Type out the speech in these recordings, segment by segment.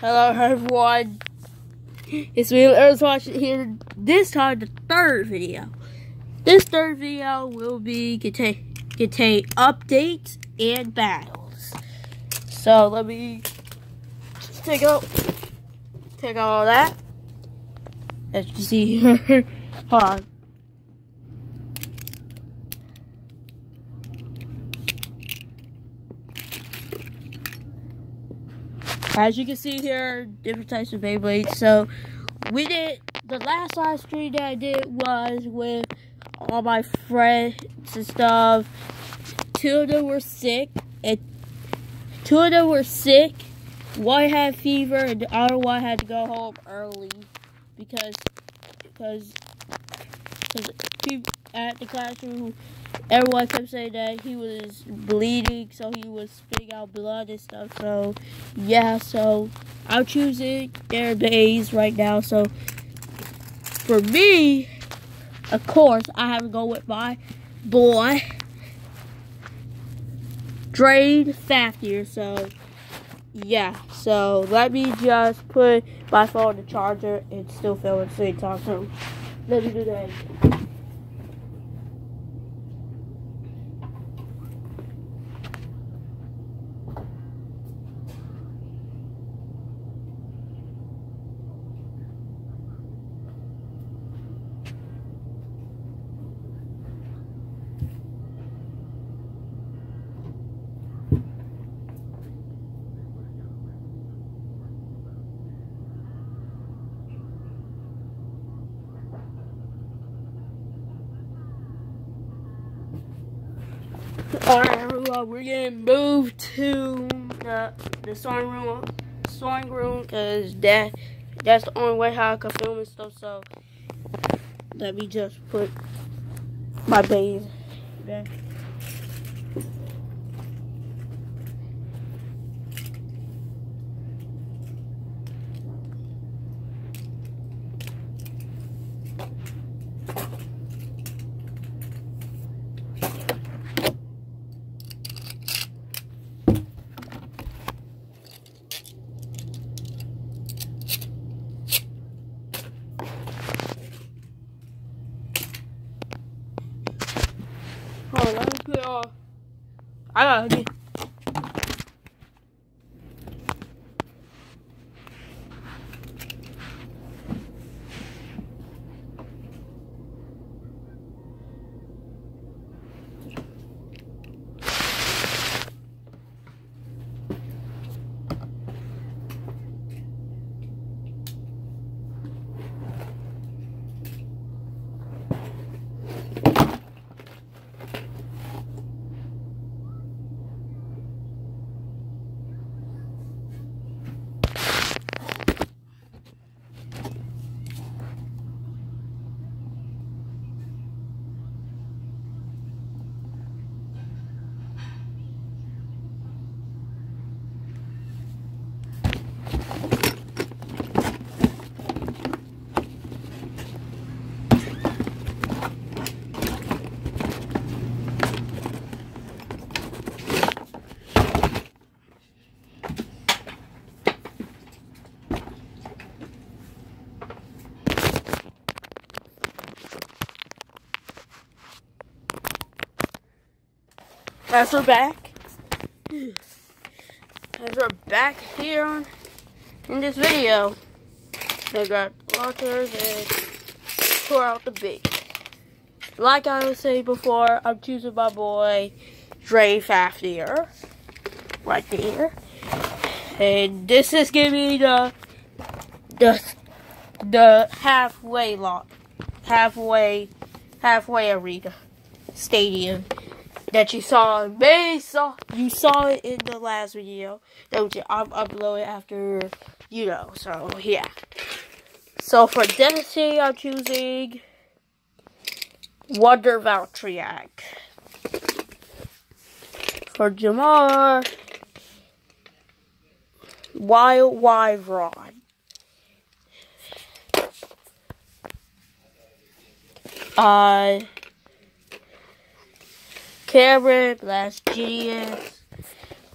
Hello everyone. It's me, Earth watching here. This time, the third video. This third video will be contain contain updates and battles. So let me take out take out all that. As you see here, hold on. As you can see here, different types of Beyblades. So we did the last live stream that I did was with all my friends and stuff. Two of them were sick, and two of them were sick. One had fever, and the other one had to go home early because because because at the classroom everyone kept saying that he was bleeding, so he was spitting out blood and stuff. So, yeah, so I'm choosing their days right now. So, for me, of course, I have to go with my boy, Drain Fafnir. So, yeah, so let me just put my phone on the charger and still film at the same time. So, let me do that. Everyone, we're gonna move to uh, the, the sewing room sewing room because that that's the only way how I can film and stuff so let me just put my base there. Hold on, let me put uh I gotta get As we're back, as we're back here on, in this video, they got lockers and pour out the big. Like I was saying before, I'm choosing my boy Dre Fafnir, right there, and this is gonna be the the the halfway lot, halfway halfway arena stadium that you saw may saw you saw it in the last video. That I'm uploading after you know so yeah. So for Density I'm choosing Wonder Valtryek for Jamar Wild Wyvron uh Cameron, Last Genius,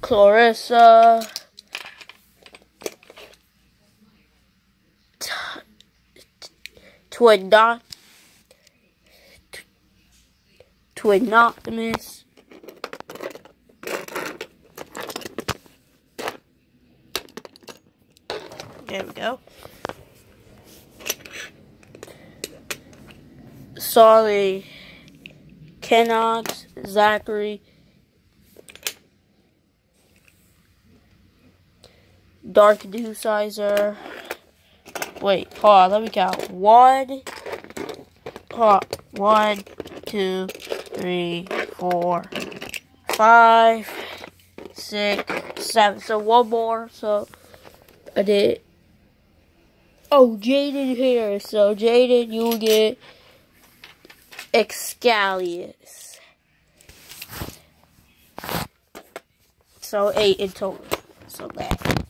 Clarissa, Twin Dot, Twin Optimus. There we go. Sorry. Kennox, Zachary, Dark Deathscyther. Wait, hold on, let me count. One, hold on. One, two, three, four, five, six, seven. So one more. So I did. Oh, Jaden here. So Jaden, you'll get Xcalius. So eight in total. So that.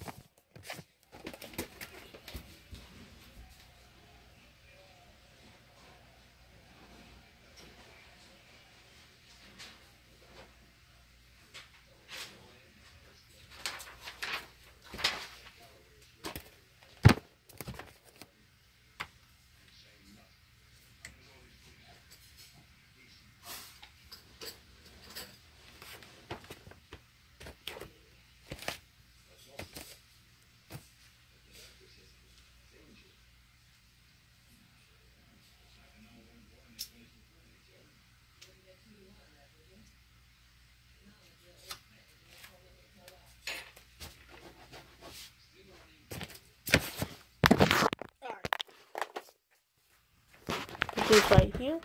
Right here.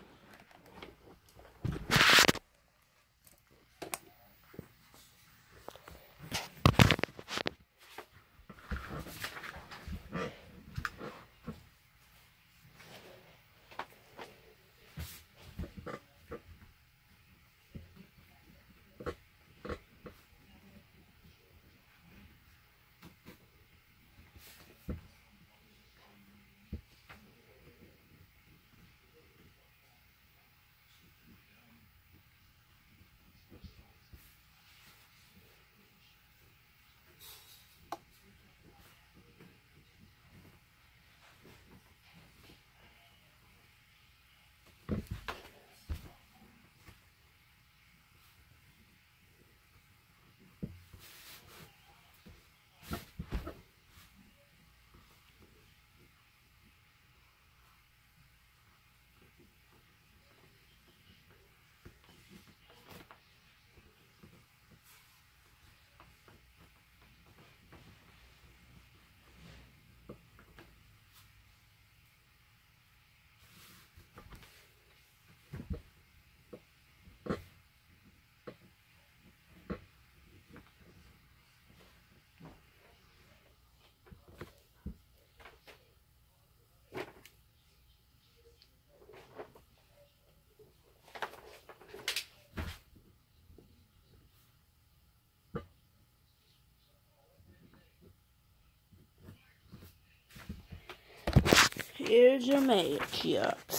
Here's your matchups.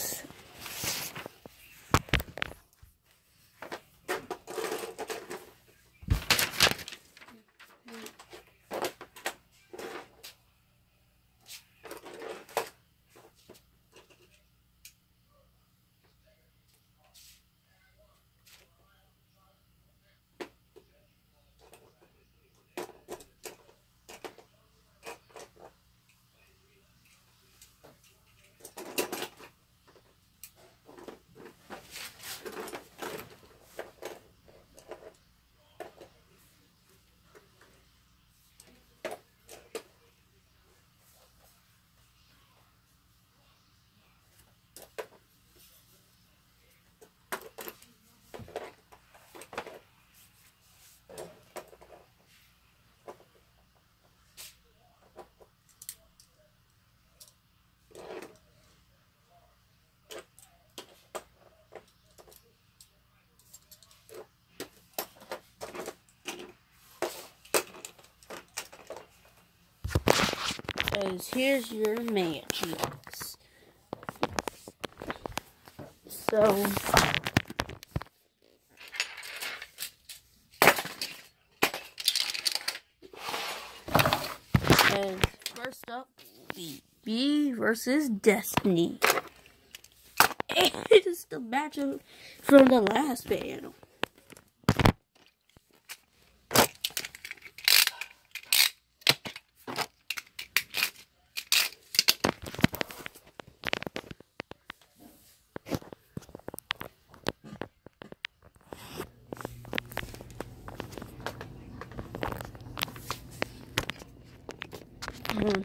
Because here's your matches. So, and first up, B versus Destiny. It is the matchup from the last panel. Mm. You know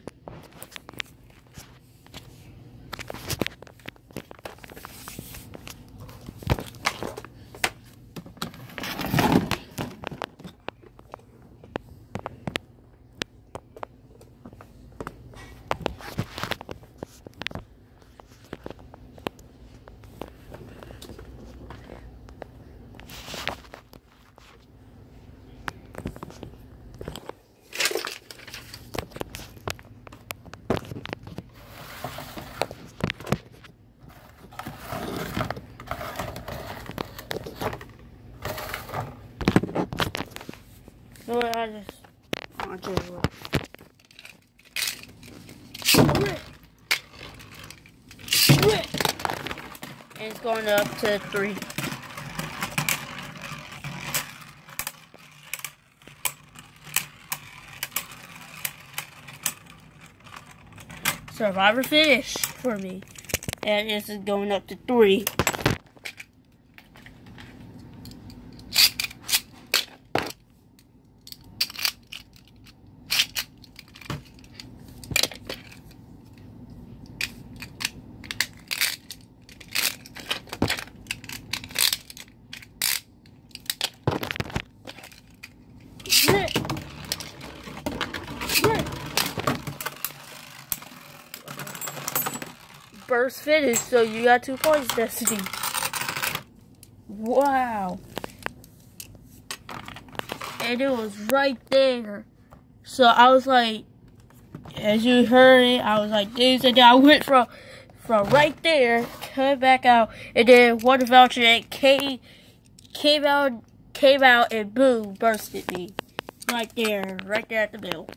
what, I just to Rip. Rip. And it's going up to three. Survivor finish for me. And this is going up to three. Rip. Rip. Burst finish, so you got two points, Destiny. Wow. And it was right there. So I was like, as you heard it, I was like this, and then I went from from right there, cut back out, and then one voucher that came came out came out and boom, bursted me. Right there, right there at the middle.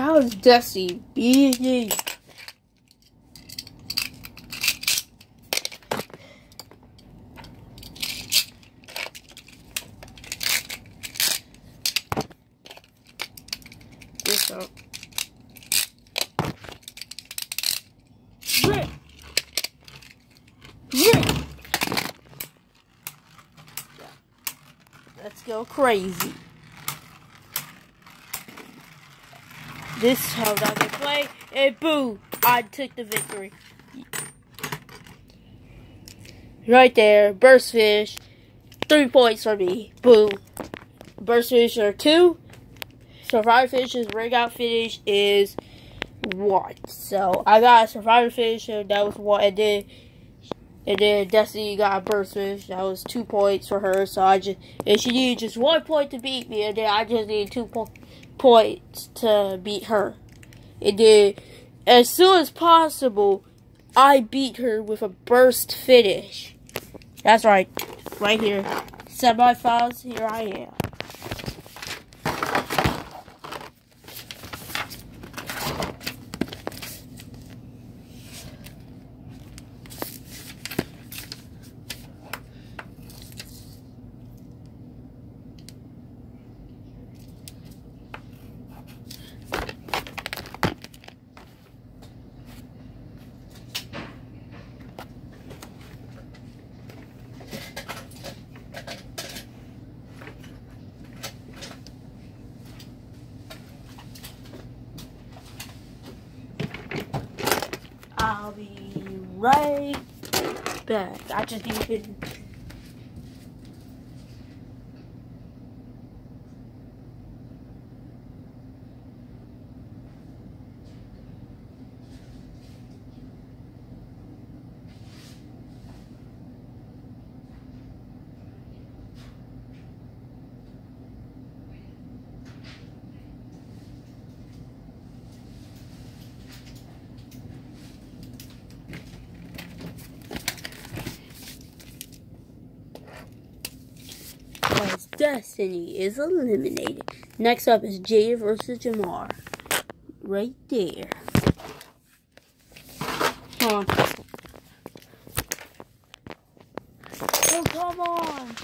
How is Dusty being this up? Rip! Rip! Let's go crazy. This time I'm gonna play, and boom, I took the victory. Right there, burst fish, three points for me. Boom. Burst fish are two. Survivor fish's breakout finish is one. So I got a survivor fish, that was one. And then and then Destiny got a burst fish. That was two points for her. So I just and she needed just one point to beat me, and then I just needed two po- points to beat her. And then as soon as possible, I beat her with a burst finish. That's right, right here. Semifinals. Here I am. I'll be right back. I just need to. As Destiny is eliminated. Next up is Jada versus Jamar. right there. Huh. Oh, come on.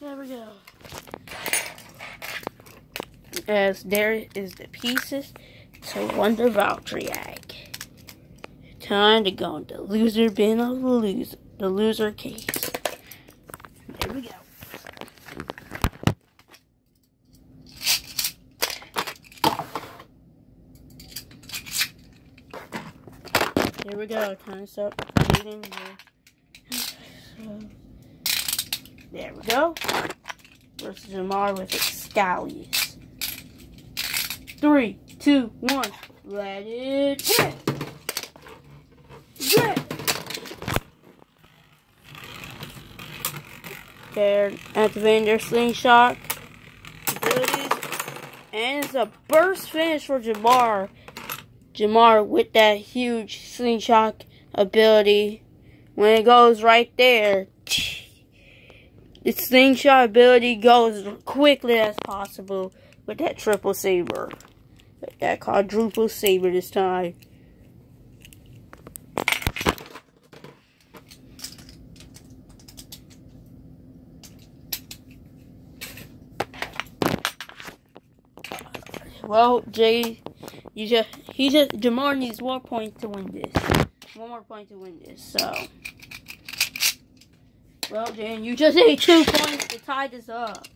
There we go. As there is the pieces to Wonder Valtryek. Time to go into loser bin of the loser, the loser case. There we go. Here we go. Time to start creating the. There we go. Versus Jamar with Xcalius. Three, two, one. Let it hit. Hit. They're activating their slingshot abilities. And it's a burst finish for Jamar. Jamar with that huge slingshot ability. When it goes right there, the slingshot ability goes quickly as possible with that triple saber. That quadruple saber this time. Well, Jay, you just he just Jamar needs one point to win this. One more point to win this. So, well, Jane, you just need two points to tie this up.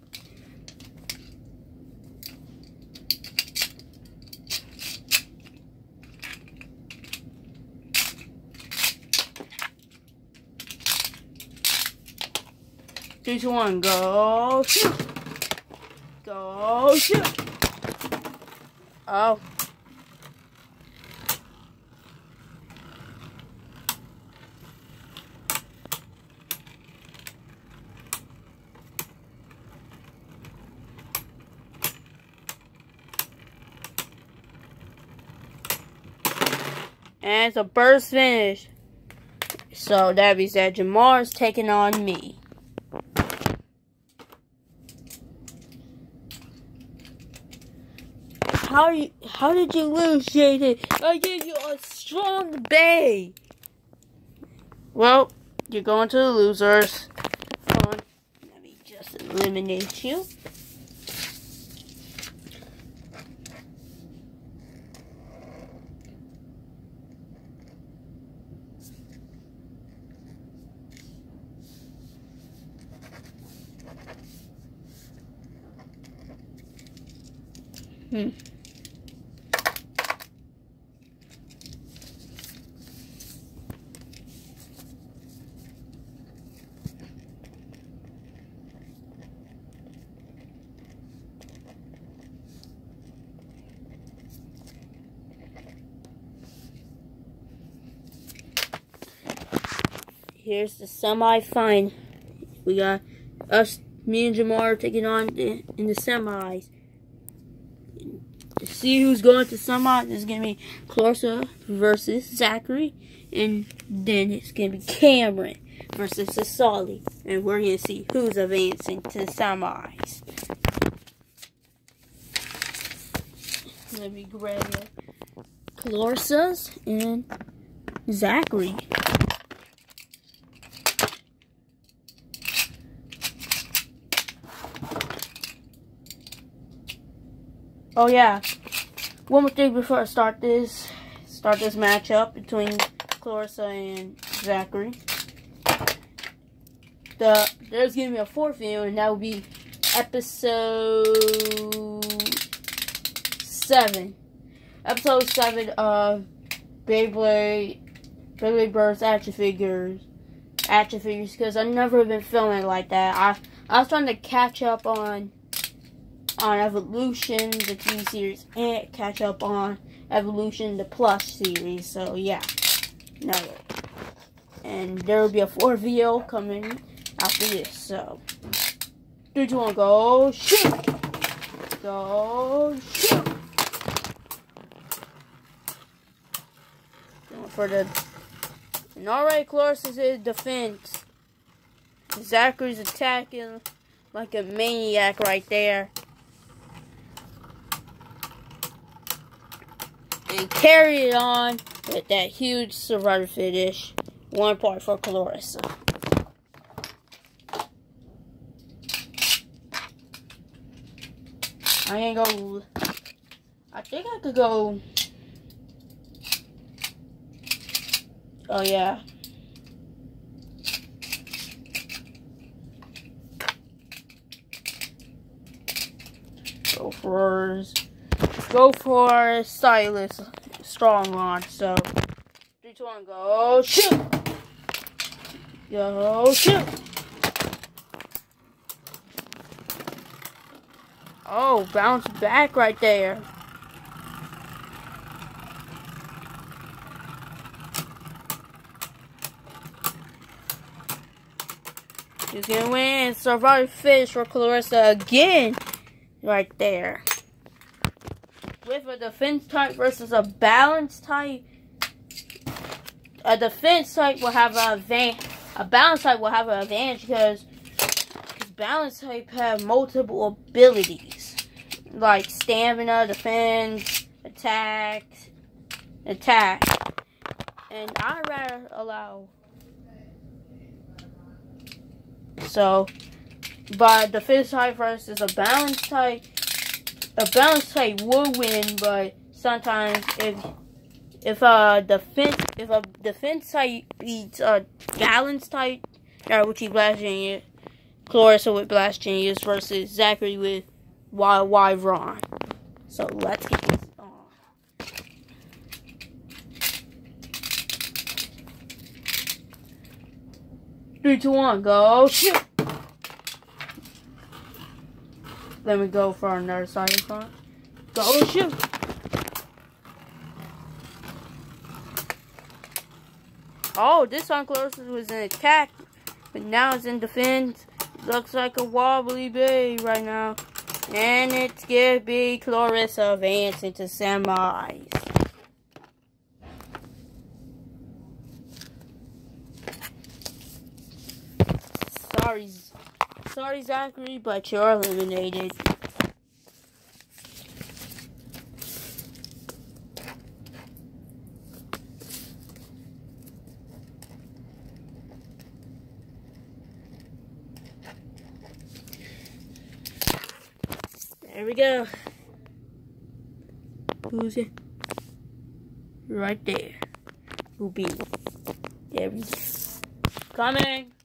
Three, two, one, go shoot! Go shoot! Oh. And it's a burst finish. So that means that Jamar's taking on me. How you, how did you lose, Jaden? I gave you a strong bay. Well, you're going to the losers. Come on. Let me just eliminate you. Here's the semi-final. We got us, me and Jamar taking on the, in the semis. To see who's going to semis, it's going to be Clarissa versus Zachary. And then it's going to be Cameron versus Asali. And we're going to see who's advancing to the semis. Let me grab Clarissa's and Zachary. Oh yeah, one more thing before I start this, start this matchup between Clarissa and Zachary. The there's gonna be a fourth video, and that will be episode seven. Episode seven of Beyblade, Beyblade Burst action figures, action figures. Because I've never been filming like that. I I was trying to catch up on on Evolution, the TV series, and catch up on Evolution, the Plus series. So, yeah. No. And there will be a fourth video coming after this. So, 3, 2, 1, go shoot! Go shoot! For the. And alright, Clarissa is defense. Zachary's attacking like a maniac right there. And carry it on with that huge survivor finish. One part for Clarissa. I ain't go. I think I could go. Oh yeah. Go for go for stylist strong launch. So three, two, one, go shoot. Go shoot. Oh, bounce back right there. She's gonna win. Survive fish for Clarissa again. Right there. With a defense type versus a balance type. A defense type will have a advantage. A balance type will have an advantage because balance type have multiple abilities like stamina, defense, attack, attack. And I'd rather allow. So, but defense type versus a balance type, a balance type will win, but sometimes if if a defense if a defense type beats a balance type, or which he blasting it Clarissa with Blast Jinnius versus Zachary with Wild Wyvron. So let's get this on. Three, two, one, go shoot! Then we go for another side front. Go oh, shoot! Oh, this one Clarissa was in attack, but now it's in defense. Looks like a wobbly bay right now. And it's gonna be Clarissa advancing to semis. Sorry, sorry Zachary, but you're eliminated. There we go. Who's it? Right there. Be. There we go. Coming.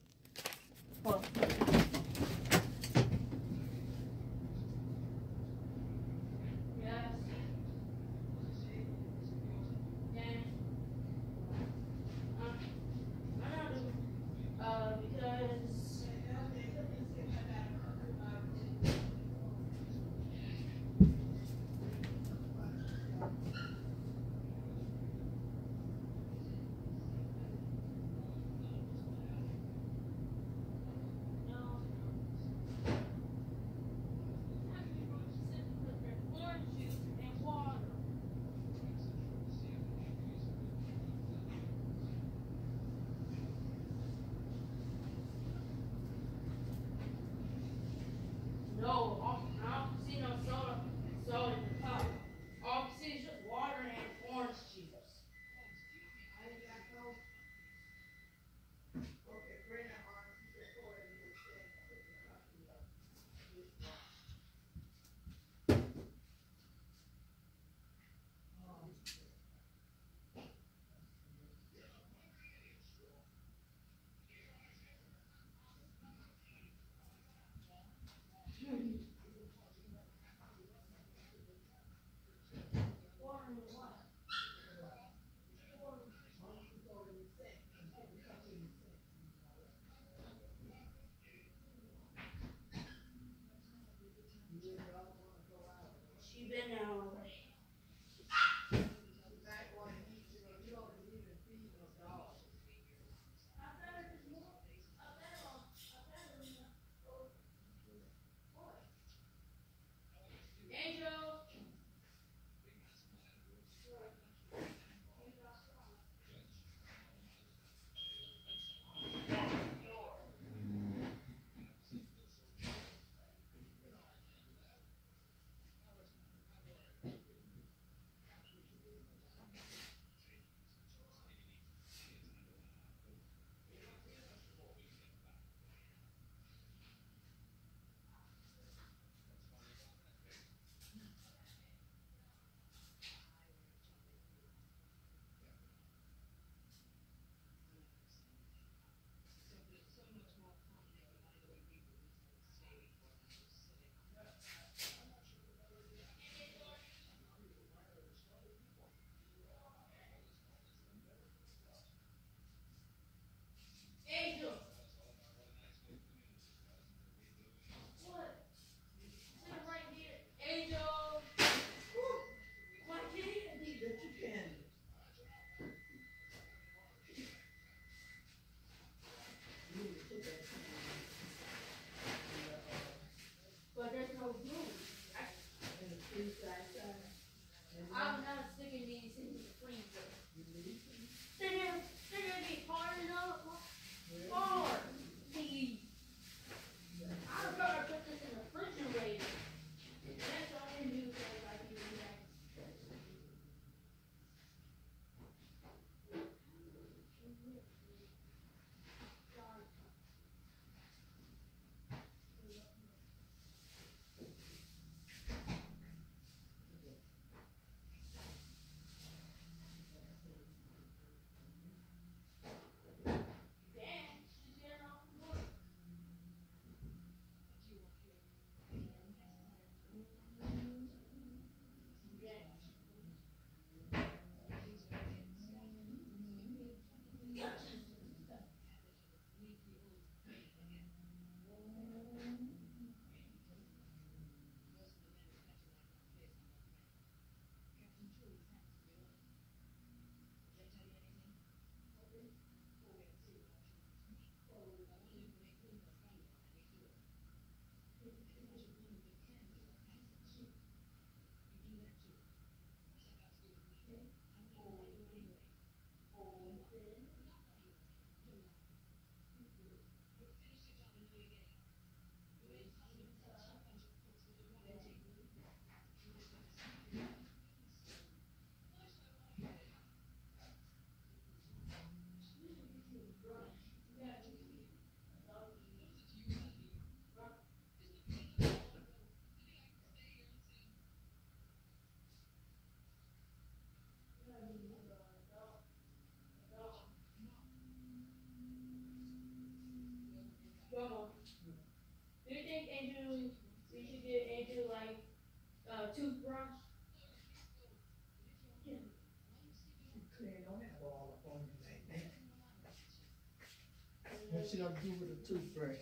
Gonna do with a toothbrush?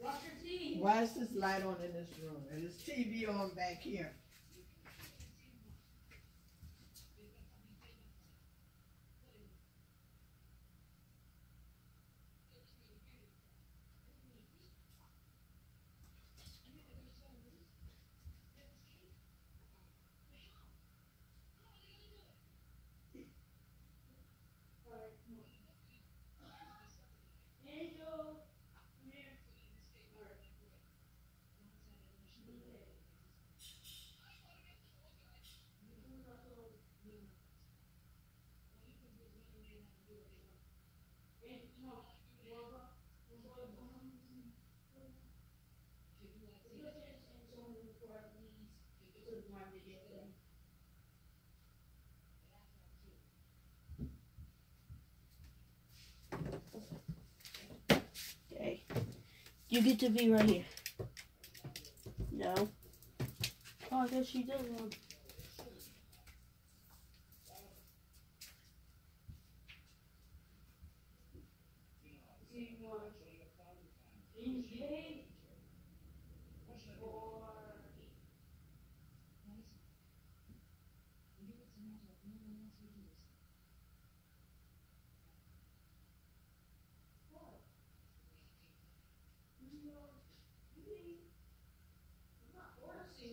Brush your teeth. Why is this light on in this room? And this TV on back here? Angel, come here. Okay. You get to be right here. No. Oh, I guess she does one.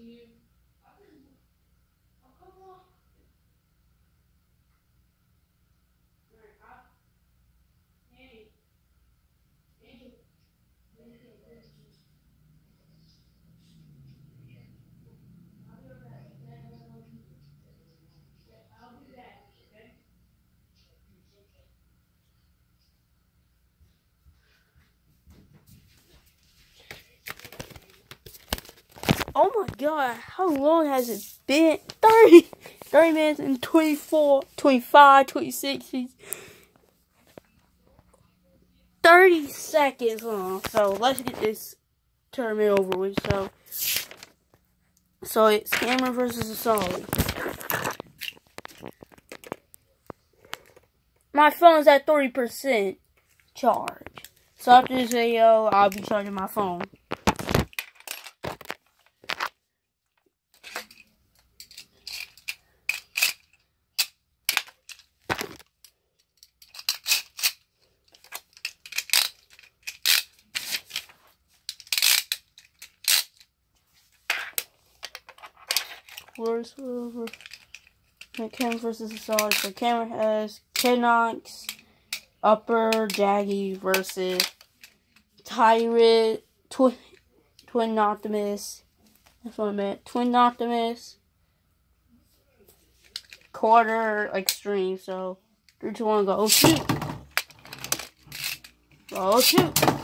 You. I didn't. Oh, come on. Alright, I. Hey. Angel. I'll be right back. I'll be back, okay? Oh my god, how long has it been? 30, 30 minutes and 24, 25, 26, 30 seconds long. So let's get this tournament over with. So, so it's Cameron versus Asali. My phone's at 30% charge. So after this video, I'll be charging my phone. Where's whoever? The versus Assault. So Cameron has Kenox, Upper Jaggy versus Tyrant, Twin, Twin Optimus. That's what I meant. Twin Optimus. Quarter Extreme. So, 3, 2, 1, go. Oh, shoot. Oh, shoot.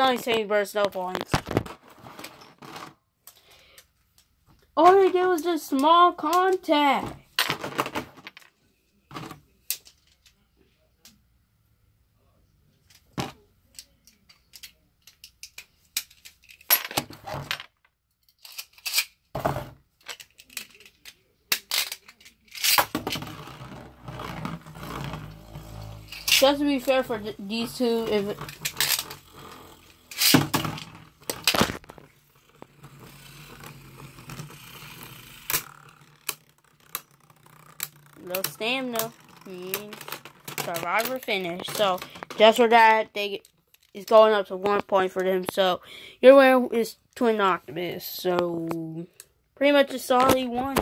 Sonic Save burst, no points. All they did was just small contact. Just to be fair for th- these two, if no stamina means survivor finish. So just for that, they is going up to one point for them. So your winner is Twin Optimus. So pretty much a solid one.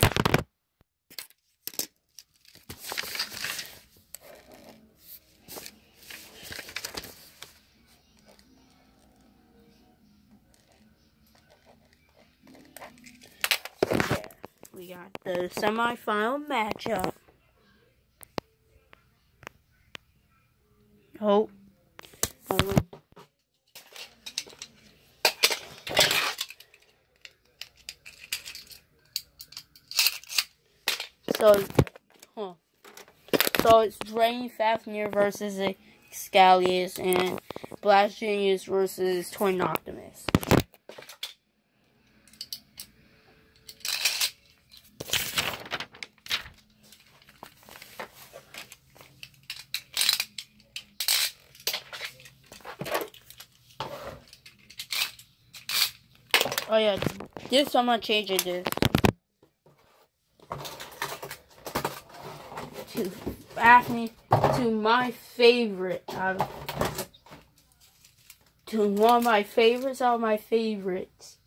There, we got the semifinal matchup. Oh. Oh. So, huh. So it's Drain Fafnir versus Xcalius and Blast Jinnius versus Twin Optimus. Oh yeah, this I'm gonna change it this. To Daphne to my favorite of to one of my favorites all my favorites.